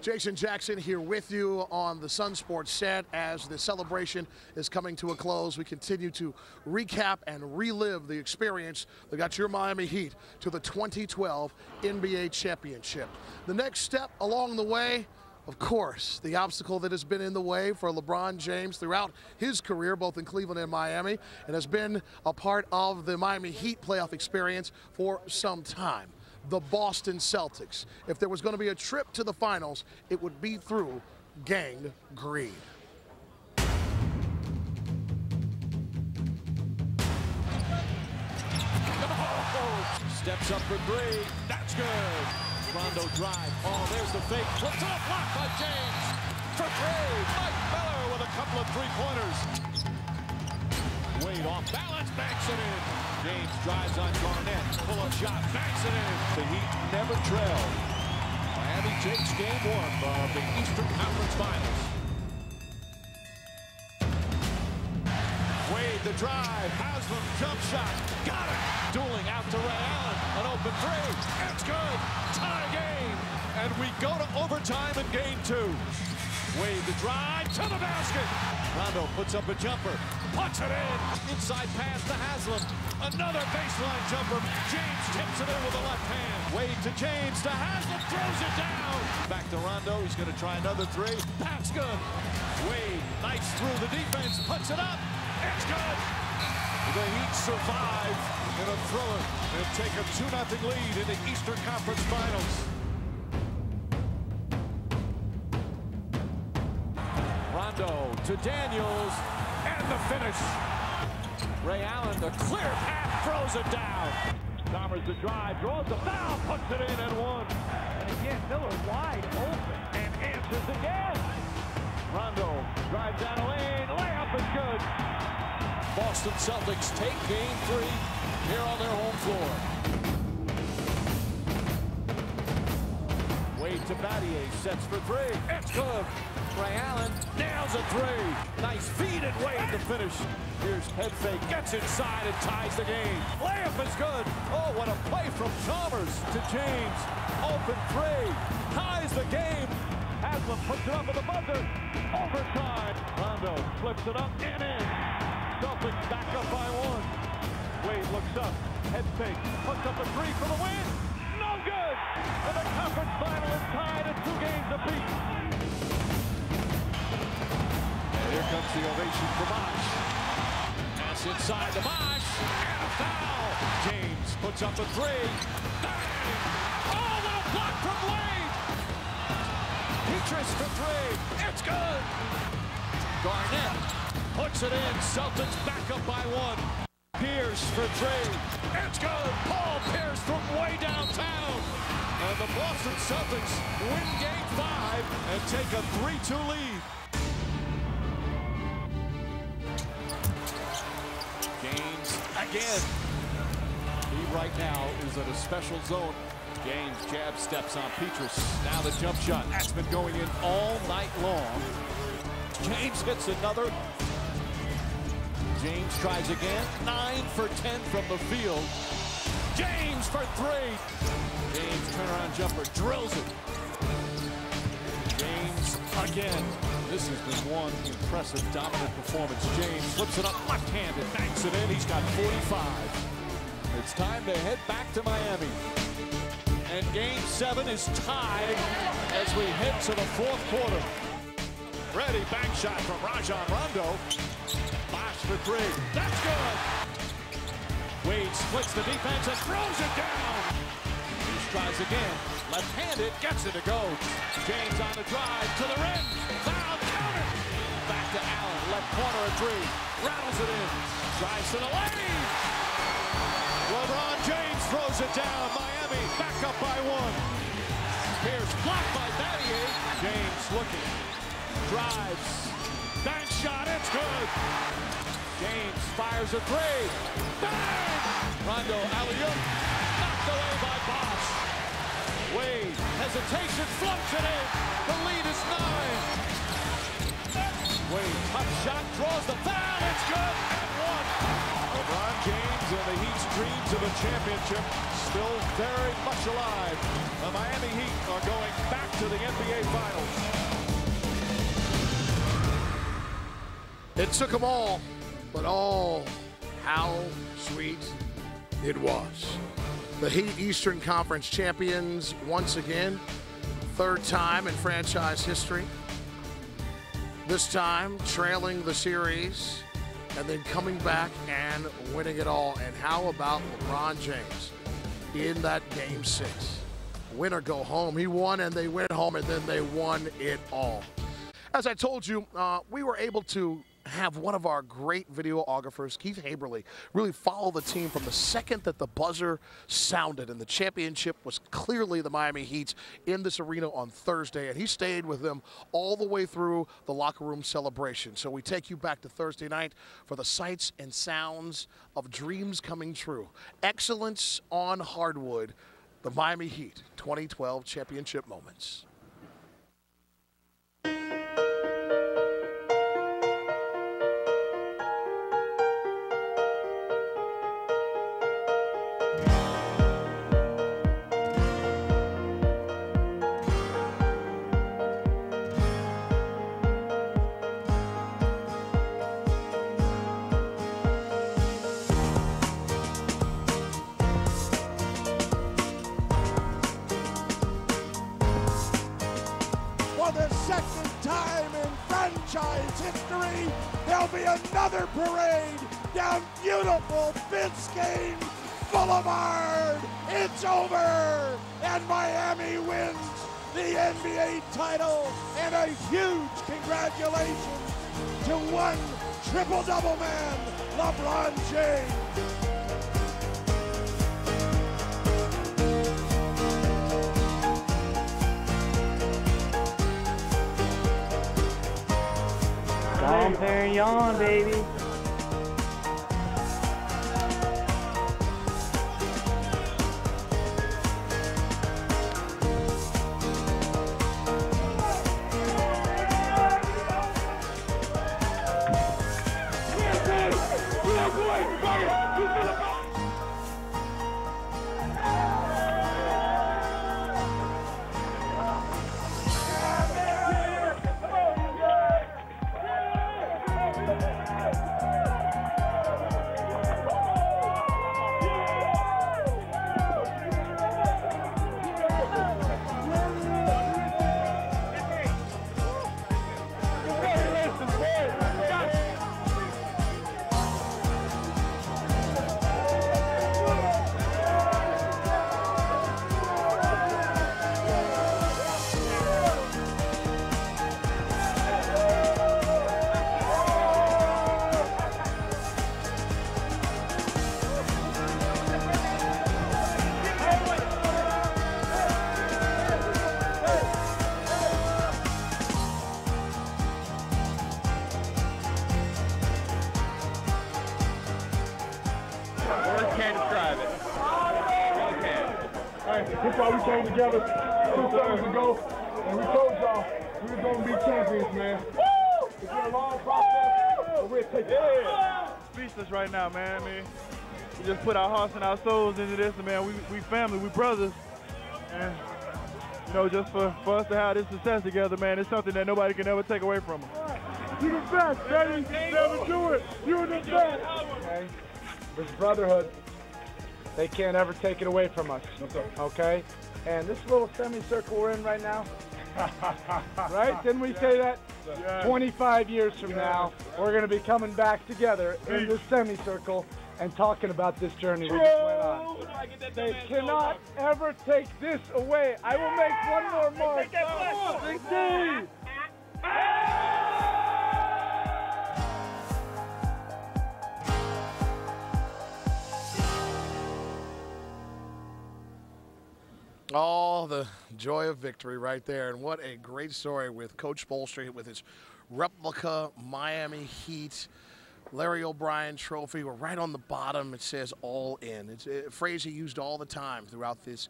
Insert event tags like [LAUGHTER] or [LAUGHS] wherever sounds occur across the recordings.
Jason Jackson here with you on the Sun Sports set as the celebration is coming to a close. We continue to recap and relive the experience that got your Miami Heat to the 2012 NBA Championship. The next step along the way, of course, the obstacle that has been in the way for LeBron James throughout his career, both in Cleveland and Miami, and has been a part of the Miami Heat playoff experience for some time the Boston Celtics. If there was going to be a trip to the finals, it would be through Gang Green. Steps up for three. That's good. Rondo drive. Oh, there's the fake. Flips it up. Blocked by James. For three. Mike Miller with a couple of three-pointers. Wade off balance, banks it in. James drives on Garnett. Pull-up shot, banks it in. The Heat never trail. Miami takes game one of the Eastern Conference Finals. Wade the drive. Haslem jump shot. Got it. Dueling out to Ray Allen. An open three. It's good. Tie game. And we go to overtime in game two. Wade the drive to the basket. Rondo puts up a jumper. Puts it in. Inside pass to Haslem. Another baseline jumper. James tips it in with the left hand. Wade to James to Haslem. Throws it down. Back to Rondo. He's going to try another three. That's good. Wade nice through the defense. Puts it up. It's good. The Heat survive in a thriller and take a 2-0 lead in the Eastern Conference Finals. To Daniels, and the finish. Ray Allen, the clear path, throws it down. Chalmers the drive, draws the foul, puts it in and one. And again, Miller wide open and answers again. Rondo drives down the lane, layup is good. Boston Celtics take game three here on their home floor. Battier, sets for three. It's good. Ray Allen nails a three. Nice feed and Wade to finish. Here's head fake, gets inside and ties the game. Layup is good. Oh, what a play from Chalmers to James. Open three, ties the game. Haslem puts it up with the buzzer. Overtime. Rondo flips it up and in. Celtics back up by one. Wade looks up, head fake, puts up a three for the win. Good. And the conference final is tied at two games apiece. Here comes the ovation for Bosh. Pass inside to Bosh. And a foul. James puts up a three. Bang! Oh, little block from Wade. Pietrus for three. It's good. Garnett puts it in. Celtics back up by one. Pierce for three. It's good. Paul Pierce from way downtown. And the Boston Celtics win game five and take a 3-2 lead. again. He right now is at a special zone. James jab steps on Pietrus. Now the jump shot. That's been going in all night long. James hits another. James tries again. Nine for 10 from the field. James for three. James turnaround jumper drills it. James again. This has been one impressive, dominant performance. James flips it up left-handed, banks it in. He's got 45. It's time to head back to Miami. And game seven is tied as we head to the fourth quarter. Ready, bank shot from Rajon Rondo. Bosh for three. That's good. Wade splits the defense and throws it down. He tries again. Left-handed, gets it to go. James on the drive to the rim. Foul counter. Back to Allen. Left corner a three. Rattles it in. Drives to the lane. LeBron James throws it down. Miami back up by one. Pierce blocked by Battier. James looking. Drives. Bank shot. It's good. James fires a three. Bang! Rondo alley-oop. Knocked away by Bosh. Wade. Hesitation. Floats it in. The lead is nine. Wade, tough shot, draws the foul, it's good, and one. LeBron James and the Heat's dreams of a championship still very much alive. The Miami Heat are going back to the NBA Finals. It took them all, but oh, how sweet it was. The Heat Eastern Conference champions once again, third time in franchise history. This time trailing the series and then coming back and winning it all. And how about LeBron James in that game six? Win or go home. He won and they went home and then they won it all. As I told you, uh, we were able to have one of our great videographers, Keith Haberly, really follow the team from the second that the buzzer sounded. And the championship was clearly the Miami Heat's in this arena on Thursday. And he stayed with them all the way through the locker room celebration. So we take you back to Thursday night for the sights and sounds of dreams coming true. Excellence on hardwood. The Miami Heat 2012 championship moments. There'll be another parade down beautiful Biscayne Boulevard. It's over, and Miami wins the NBA title. And a huge congratulations to one triple-double man, LeBron James. Dom Perignon, baby. Together two summers ago, and we told y'all we were gonna be champions, man. It's been a long process, but we're taking it. Speechless right now, man. I mean, we just put our hearts and our souls into this, and man, we we family, we brothers, and you know, just for, for us to have this success together, man, it's something that nobody can ever take away from us. You the best, baby. Never do it. You're the best. okay? This brotherhood, they can't ever take it away from us. Okay? And this little semicircle we're in right now, [LAUGHS] right? Didn't we say that? 25 years from now, we're going to be coming back together in this semicircle and talking about this journey we just went on. They cannot ever take this away. I will make one more mark. Big D! Oh, the joy of victory right there. And what a great story with Coach Spoelstra with his replica Miami Heat Larry O'Brien trophy. We're right on the bottom. It says all in. It's a phrase he used all the time throughout this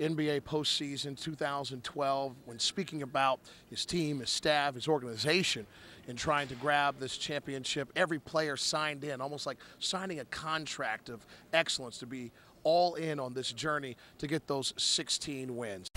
NBA postseason 2012 when speaking about his team, his staff, his organization in trying to grab this championship. Every player signed in, almost like signing a contract of excellence to be all in on this journey to get those 16 wins.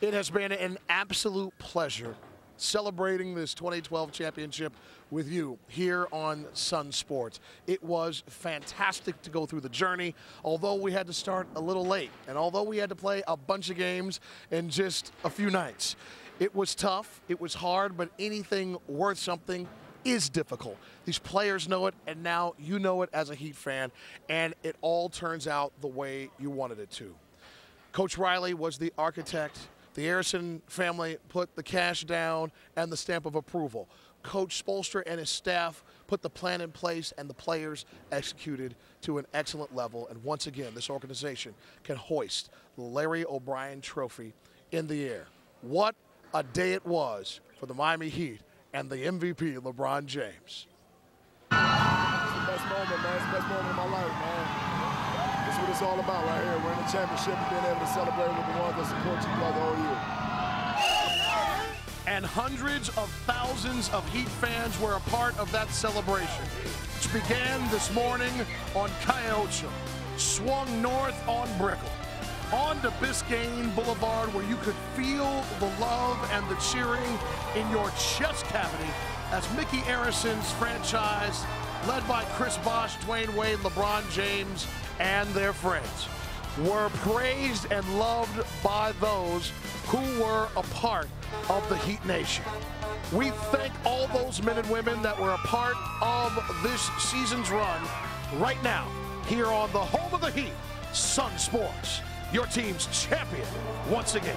It has been an absolute pleasure celebrating this 2012 championship with you here on Sun Sports. It was fantastic to go through the journey, although we had to start a little late, and although we had to play a bunch of games in just a few nights. It was tough, it was hard, but anything worth something is difficult. These players know it, and now you know it as a Heat fan, and it all turns out the way you wanted it to. Coach Riley was the architect. The Arison family put the cash down and the stamp of approval. Coach Spoelstra and his staff put the plan in place, and the players executed to an excellent level. And once again, this organization can hoist the Larry O'Brien Trophy in the air. What a day it was for the Miami Heat and the MVP, LeBron James. It's the best moment, man. It's the best moment of my life, man. That's what it's all about right here. Winning the championship and being able to celebrate with the ones that support you throughout the whole year and hundreds of thousands of Heat fans were a part of that celebration, which began this morning on Calle swung north on Brickell, on to Biscayne Boulevard, where you could feel the love and the cheering in your chest cavity as Mickey Arison's franchise, led by Chris Bosh, Dwyane Wade, LeBron James, and their friends, were praised and loved by those who were a part of the Heat Nation. We thank all those men and women that were a part of this season's run right now here on the home of the Heat, Sun Sports, your team's champion once again.